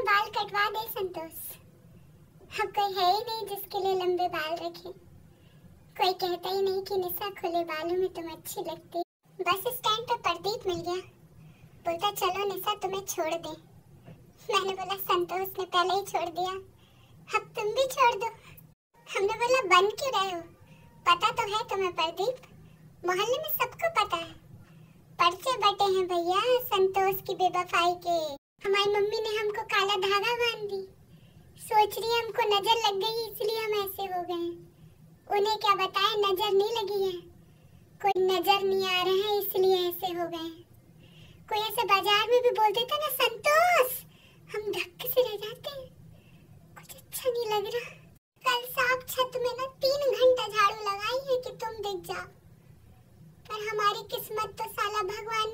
बाल कटवा दे, संतोष। अब कोई है ही नहीं जिसके लिए लंबे बाल रखे। कोई कहता ही नहीं कि निशा खुले बालों में तुम अच्छी लगती बस स्टैंड पर प्रदीप मिल गया। बोलता, चलो निशा, तुम्हें छोड़ दे। मैंने बोला, संतोष ने पहले ही छोड़ दिया। अब तुम भी छोड़ दो। हमने बोला, बन क्यों रहे हो? पता तो है तुम्हें, प्रदीप। मोहल्ले में सबको पता है। पर्चे बटे हैं भैया, संतोष की बेवफाई के। हमारी मम्मी ने काला धागा बाँध दी। सोच रही है, हमको नज़र लग गई, इसलिए हम ऐसे हो गए उन्हें क्या बताया नज़र नहीं लगी है। कोई नज़र नहीं आ रहा है, इसलिए ऐसे हो गए कोई ऐसे बाज़ार में भी बोलते थे ना, संतोष, हम धक्के से रह जाते हैं। कुछ अच्छा नहीं लग रहा। कल साहब छत में ना तीन घंटा झाड़ू लगाई है कि तुम दिख जाओ। पर हमारी किस्मत तो साला भगवान